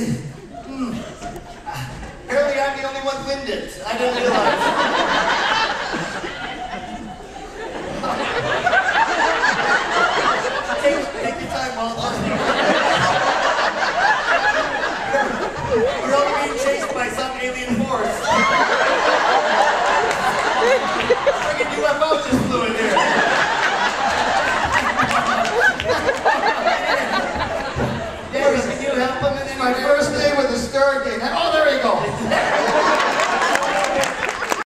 Apparently I'm the only one winded. I didn't realize. take, your time, Walt. We're all being chased by some alien force.